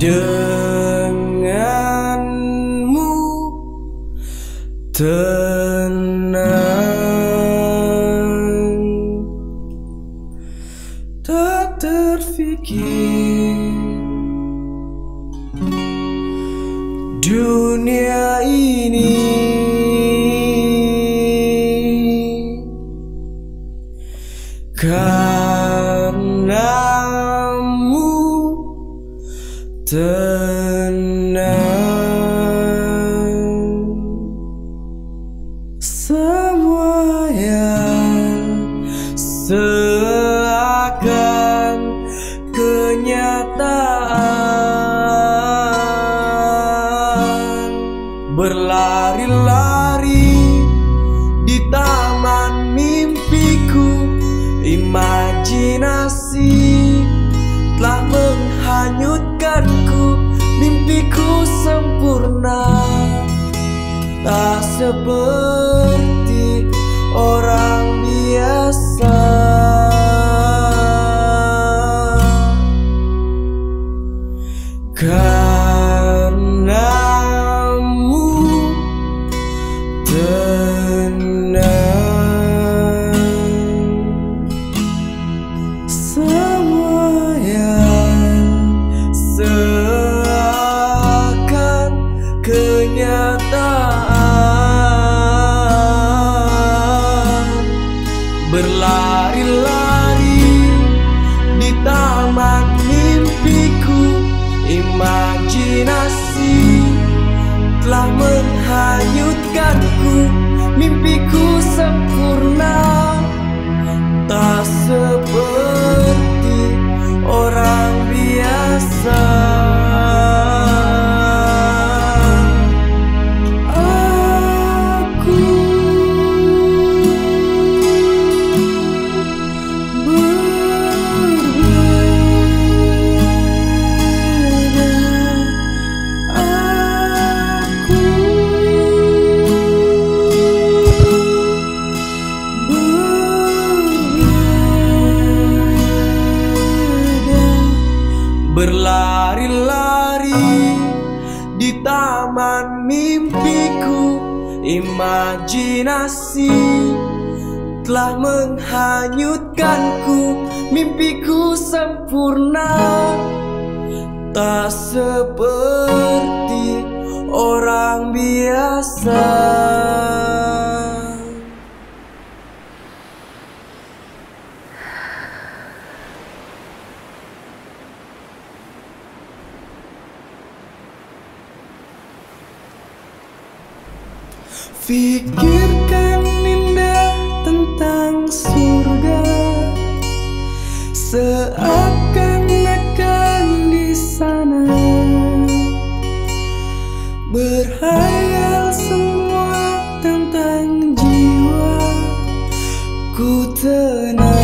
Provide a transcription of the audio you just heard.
denganmu tenang. Tak terfikir. Dunia ini karenamu tenang. Semua yang seakan kenyataan. Berlari-lari di taman mimpiku imajinasi mimpiku sempurna. Tak seperti orang biasa. Karenamu berlari-lari di taman mimpiku. Imajinasi telah menghanyutkanku mimpiku Berlari-lari di taman mimpiku Imajinasi telah menghanyutkanku. Mimpiku sempurna Tak seperti orang biasa Pikirkan indah tentang surga. Seakan-akan di sana. Berhayal semua tentang jiwa. Ku tenang.